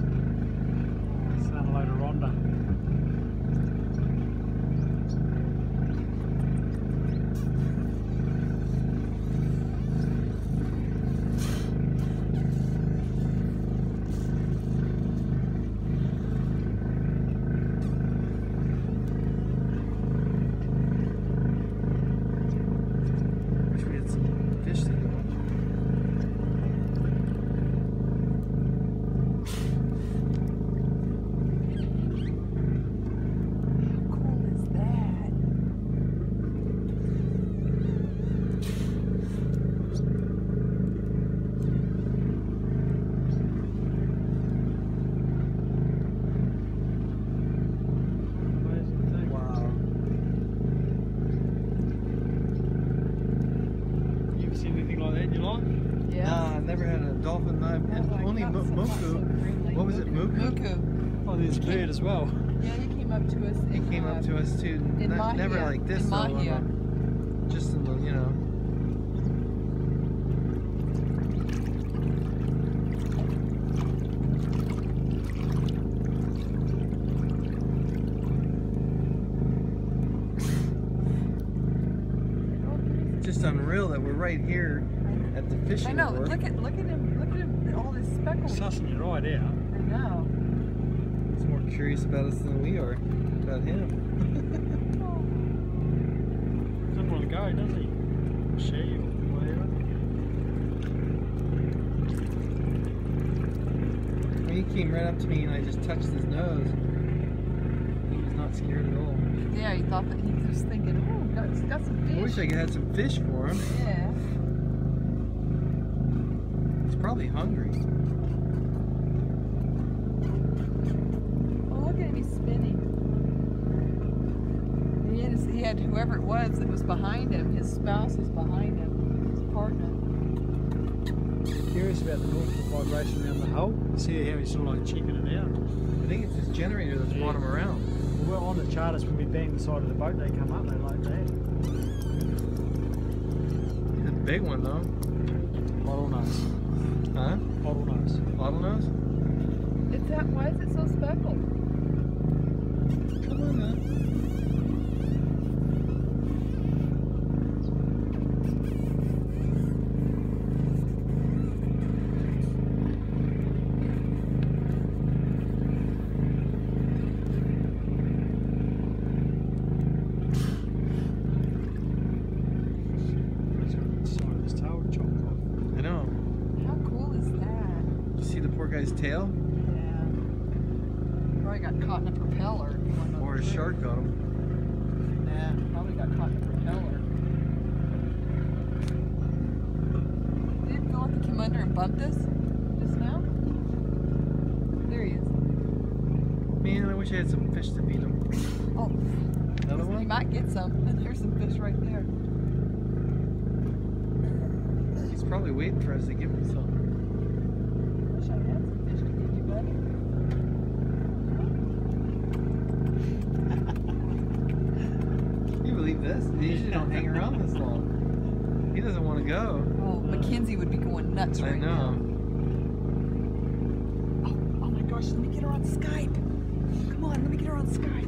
guys. anything like that in your life? Yeah. Nah, I never had a dolphin. I've only Moko. What was it, Moko? Moko. Oh, there's bird as well. Yeah, he came up to us. In, he came up uh, to us too. In Mahia. Never like this in though. Just in the, you know. Unreal that we're right here at the fishing I know. wharf. Look at look at him. Look at him. All this speckles. Sussing it right out. I know. He's more curious about us than we are about him. Doesn't want to go, does he? She or whatever. He came right up to me and I just touched his nose. He was not scared at all. Yeah, he thought that he was thinking, oh, got, got some fish. I wish I could have some fish for him. Yeah. He's probably hungry. Oh, look at him. He's spinning. He had, his, he had whoever it was that was behind him. His spouse is behind him. His partner. Curious about the northern vibration around the hull. See how he's sort of like checking it out. I think it's his generator that's brought him around. Well, we're on the charters when we bang the side of the boat, they come up, they like that. He's a big one though. Bottlenose. Huh? Bottlenose. Bottlenose? It's that. Why is it so speckled? Come on now. Side of his tail chopped off. I know. How cool is that? You see the poor guy's tail? Yeah. Probably got caught in a propeller. Or a shark got him. Nah, probably got caught in a propeller. Did it feel like came under and bumped us just now? There he is. Man, I wish I had some fish to feed him. Oh, Another he one? might get some. There's some fish right there. He's probably waiting for us to give him some. this. He usually don't hang around this long. He doesn't want to go. Oh, Mackenzie would be going nuts right I know. Now. Oh, oh my gosh, let me get her on Skype. Come on, let me get her on Skype.